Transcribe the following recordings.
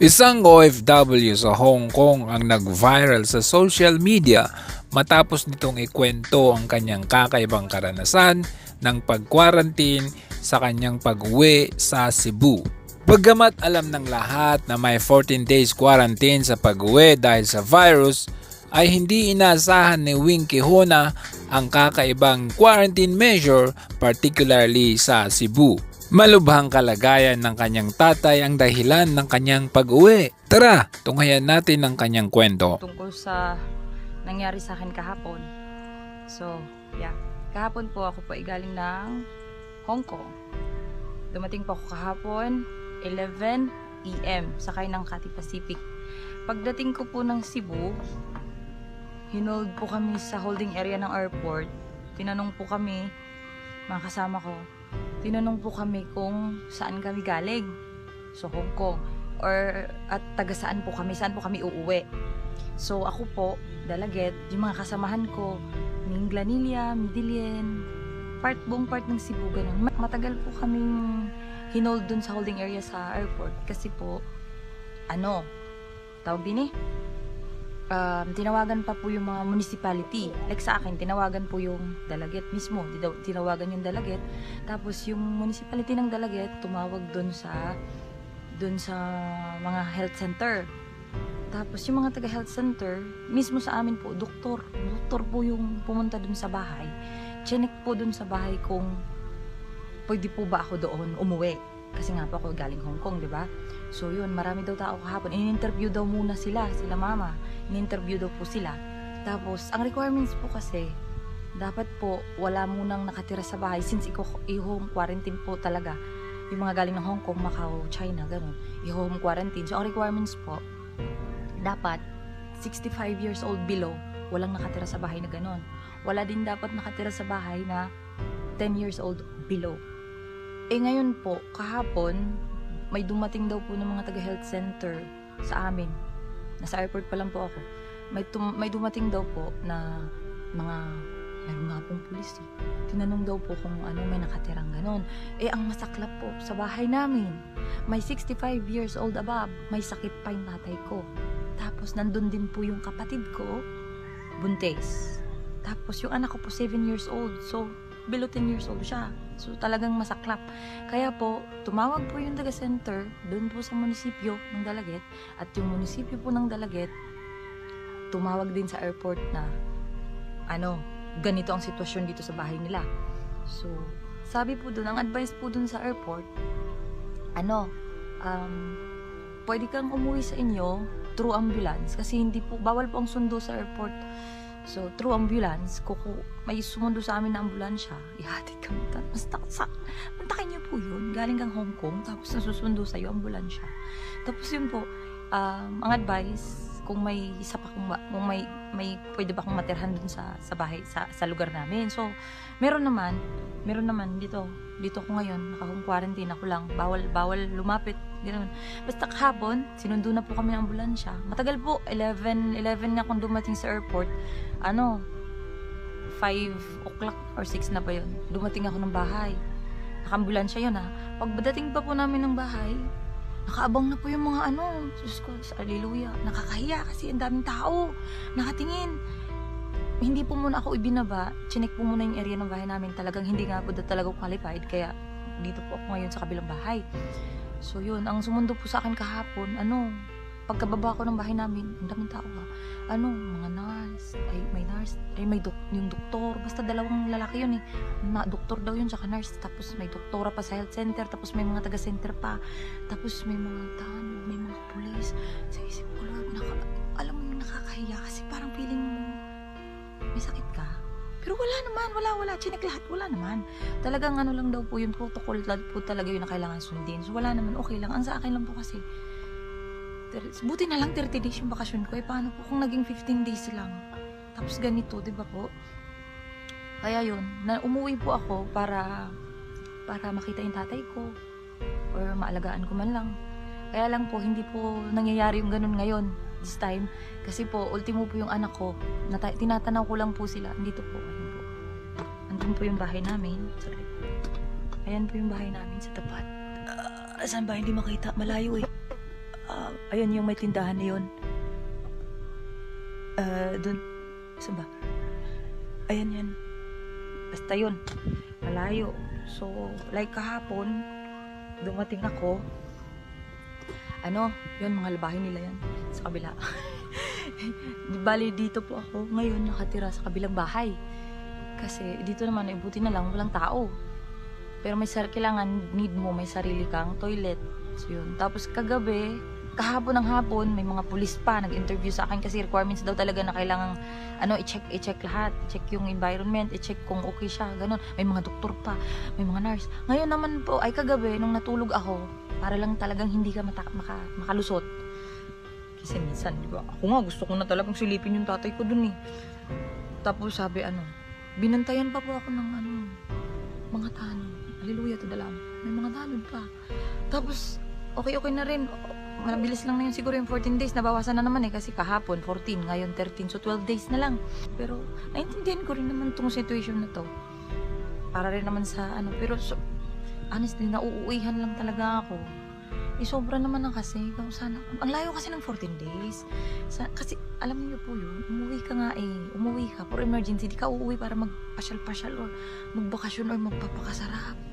Isang OFW sa Hong Kong ang nag-viral sa social media matapos nitong ikwento ang kanyang kakaibang karanasan ng pag-quarantine sa kanyang pag-uwi sa Cebu. Bagamat alam ng lahat na may 14 days quarantine sa pag-uwi dahil sa virus, ay hindi inaasahan ni Winky Hona ang kakaibang quarantine measure particularly sa Cebu. Malubhang kalagayan ng kanyang tatay ang dahilan ng kanyang pag-uwi. Tara, tunghayan natin ang kanyang kwento. tungkol sa nangyari sa akin kahapon. So, yeah. Kahapon po ako po ay galing ng Hong Kong. Dumating po ako kahapon, 11 p.m. sakay ng Cathay Pacific. Pagdating ko po ng Cebu, hinold po kami sa holding area ng airport. Tinanong po kami, mga kasama ko, tinanong po kami kung saan kami galing. So, Hong Kong. Or, at taga saan po kami, saan po kami uuwi. So, ako po, Dalaget, yung mga kasamahan ko, Minglanilla, Midilien, part, buong part ng Cebu, ganun. Ma- Matagal po kaming hinold dun sa holding area sa airport kasi po, ano, tawag din eh, um, tinawagan pa po yung mga municipality. Like sa akin, tinawagan po yung Dalaget mismo. Tinawagan yung Dalaget. Tapos yung municipality ng Dalaget, tumawag dun sa dun sa mga health center. Tapos yung mga taga health center, mismo sa amin po, doktor. Doktor po yung pumunta dun sa bahay. Chinek po dun sa bahay kung pwede po ba ako doon umuwi. Kasi nga po ako galing Hong Kong, di ba? So yun, marami daw tao kahapon. In-interview daw muna sila, sila mama. In-interview daw po sila. Tapos, ang requirements po kasi, dapat po wala munang nakatira sa bahay since i-home quarantine po talaga. Yung mga galing ng Hong Kong, Macau, China, ganun. I-home quarantine. So, ang requirements po, dapat 65 years old below, walang nakatira sa bahay na ganun. Wala din dapat nakatira sa bahay na 10 years old below. Eh ngayon po, kahapon, may dumating daw po ng mga taga-health center sa amin. Nasa airport pa lang po ako. May, tum- may dumating daw po na mga, meron nga pong pulis eh. Tinanong daw po kung ano may nakatirang ganon. Eh ang masaklap po sa bahay namin, may 65 years old above, may sakit pa yung tatay ko. Tapos nandun din po yung kapatid ko, buntis. Tapos yung anak ko po 7 years old. So, below 10 years old siya. So, talagang masaklap. Kaya po, tumawag po yung taga-center doon po sa munisipyo ng Dalaget. At yung munisipyo po ng Dalaget, tumawag din sa airport na, ano, ganito ang sitwasyon dito sa bahay nila. So, sabi po doon, ang advice po doon sa airport, ano, um, pwede kang umuwi sa inyo through ambulance kasi hindi po, bawal po ang sundo sa airport. So, through ambulance, kuku, may sumundo sa amin na ambulansya, ihatid kami. ta- Basta, sa, mantakin niyo po yun. Galing kang Hong Kong, tapos nasusundo sa'yo, ambulansya. Tapos yun po, um, ang advice, kung may isa pa kung, kung may, may pwede ba akong matirhan dun sa, sa bahay, sa, sa lugar namin. So, meron naman, meron naman dito, dito ko ngayon, naka-home quarantine ako lang, bawal, bawal lumapit, ganoon. Basta kahapon, sinundo na po kami ng ambulansya. Matagal po, 11, 11 na akong dumating sa airport. Ano, 5 o'clock or 6 na ba yun? Dumating ako ng bahay. Naka-ambulansya yun ha. Pagdating pa po namin ng bahay, nakaabang na po yung mga ano, Diyos ko, sa Alleluia. Nakakahiya kasi ang daming tao. Nakatingin. Hindi po muna ako ibinaba. Chinek po muna yung area ng bahay namin. Talagang hindi nga po talaga qualified. Kaya dito po ako ngayon sa kabilang bahay. So yun, ang sumundo po sa akin kahapon, ano, pagkababa ko ng bahay namin, ang daming tao ha. Ano, mga nurse, ay may nurse, ay may dok, yung doktor, basta dalawang lalaki yun eh. Na, doktor daw yun, tsaka nurse, tapos may doktora pa sa health center, tapos may mga taga-center pa, tapos may mga tan, may mga police. Sa isip ko, Lord, naka, alam mo yung nakakahiya kasi parang feeling mo, may sakit ka. Pero wala naman, wala, wala. Chinek lahat, wala naman. Talagang ano lang daw po yung protocol po talaga yun na kailangan sundin. So wala naman, okay lang. Ang sa akin lang po kasi, buti na lang 30 days yung bakasyon ko. Eh paano po kung naging 15 days lang? Tapos ganito, di ba po? Kaya yun, na umuwi po ako para para makita yung tatay ko or maalagaan ko man lang. Kaya lang po, hindi po nangyayari yung ganun ngayon this time. Kasi po, ultimo po yung anak ko. Nata- tinatanaw ko lang po sila. Dito po, ayun po. Andun po yung bahay namin. Sorry. Ayan po yung bahay namin sa tapat. Ah, saan ba? Hindi makita. Malayo eh. Ayan yung may tindahan na yun. Ah, dun. Saan ba? Ayan yan. Basta yun. Malayo. So, like kahapon, dumating ako. Ano, yun, mga labahin nila yan. Sa kabila. Di bali, dito po ako ngayon nakatira sa kabilang bahay. Kasi dito naman, ay buti na lang, walang tao. Pero may sar kailangan need mo, may sarili kang toilet. So yun. Tapos kagabi, kahapon ng hapon, may mga pulis pa nag-interview sa akin kasi requirements daw talaga na kailangan ano, i-check, i-check lahat. I-check yung environment, i-check kung okay siya, ganun. May mga doktor pa, may mga nurse. Ngayon naman po, ay kagabi, nung natulog ako, para lang talagang hindi ka mata- maka, makalusot. Kasi minsan, di ba, ako nga gusto ko na talagang silipin yung tatay ko dun eh. Tapos sabi, ano, binantayan pa po ako ng ano, mga tanong. Hallelujah to the Lamb. May mga tanong pa. Tapos, okay-okay na rin. Mabilis lang na yun siguro yung 14 days. Nabawasan na naman eh kasi kahapon 14, ngayon 13. So 12 days na lang. Pero naintindihan ko rin naman tong situation na to. Para rin naman sa ano. Pero so, honestly, nauuwihan lang talaga ako. Eh, sobra naman na kasi. Sana, ang layo kasi ng 14 days. Sa, kasi, alam niyo po yun, umuwi ka nga eh. Umuwi ka for emergency. Di ka uuwi para magpasyal-pasyal or magbakasyon or magpapakasarap.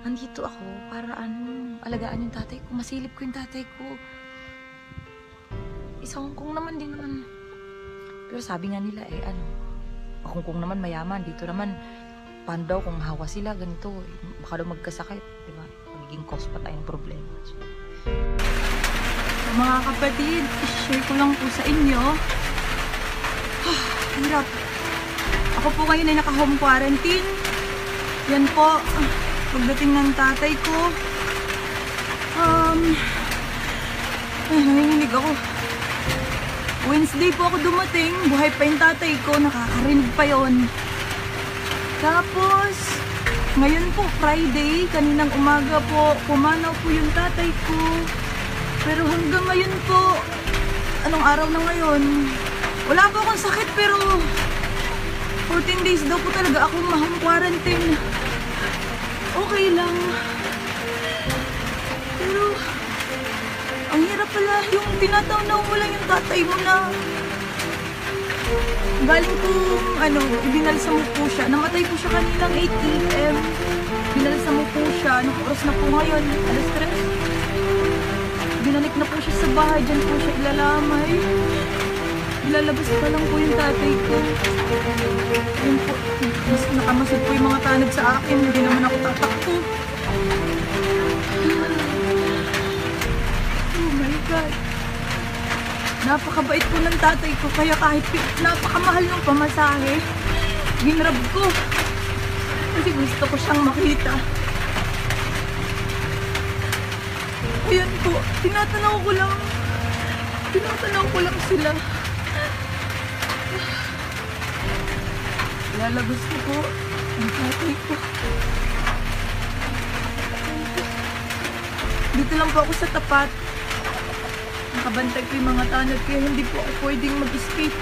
Nandito ako para ano, alagaan yung tatay ko. Masilip ko yung tatay ko. Isang kung naman din naman. Pero sabi nga nila eh, ano, kung kung naman mayaman, dito naman, paano daw kung hawa sila, ganito, eh, baka daw magkasakit, di ba? Magiging cause pa tayong problema. So, Mga kapatid, share ko lang po sa inyo. Ah, Hirap. Ako po ngayon ay naka-home quarantine. Yan po, ah, pagdating ng tatay ko. Um, ay, nanginginig ako. Wednesday po ako dumating, buhay pa yung tatay ko, nakakarinig pa yon. Tapos, ngayon po, Friday, kaninang umaga po, pumanaw po yung tatay ko. Pero hanggang ngayon po, anong araw na ngayon? Wala po akong sakit pero 14 days daw po talaga akong mahang quarantine. Okay lang. Pero ang hirap pala yung tinatawnaw mo lang yung tatay mo na galing po, ano, ibinalsa mo po siya. Namatay po siya kaninang 8 a.m. Binalsa mo po siya. Anong oras na po ngayon? Alas 3? Binalik na po siya sa bahay. Diyan po siya ilalamay. Ilalabas pa lang po yung tatay ko. Yun po. Mas nakamasid po yung mga tanod sa akin. Hindi naman ako tatakbo. Oh my God. Napakabait po ng tatay ko. Kaya kahit napakamahal ng pamasahe, ginrab ko. Kasi gusto ko siyang makita. Ayan po, tinatanaw ko lang. Tinatanaw ko lang sila. Lalabas ko po ang tatay ko. Dito lang po ako sa tapat. Nakabantay ko yung mga tanod kaya hindi po ako pwedeng mag-escape.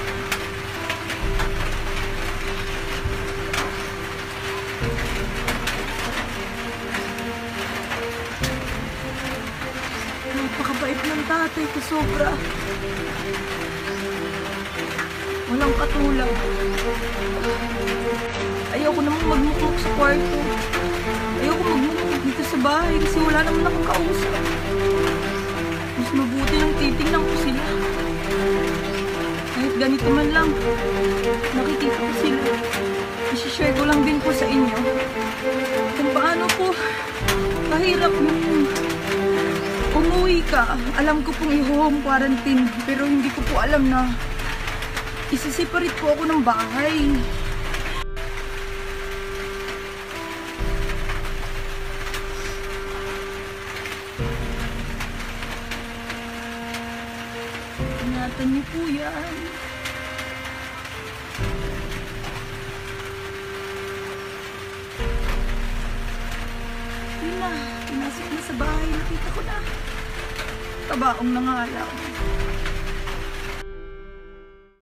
Napakabait ng tatay ko sobra. Walang katulad. Ayoko namang magmukmuk sa kwarto. Ayoko magmukmuk dito sa bahay kasi wala naman akong kausap. Mas mabuti lang titingnan ko sila. Kahit ganito man lang, nakikita ko sila. I-share ko lang din po sa inyo kung paano po kahirap yung umuwi ka. Alam ko pong i-home quarantine pero hindi ko po alam na isiseparate po ako ng bahay. Ingatan niyo po yan. Yun na, pinasok na sa bahay. Nakita ko na. Tabaong nangalam.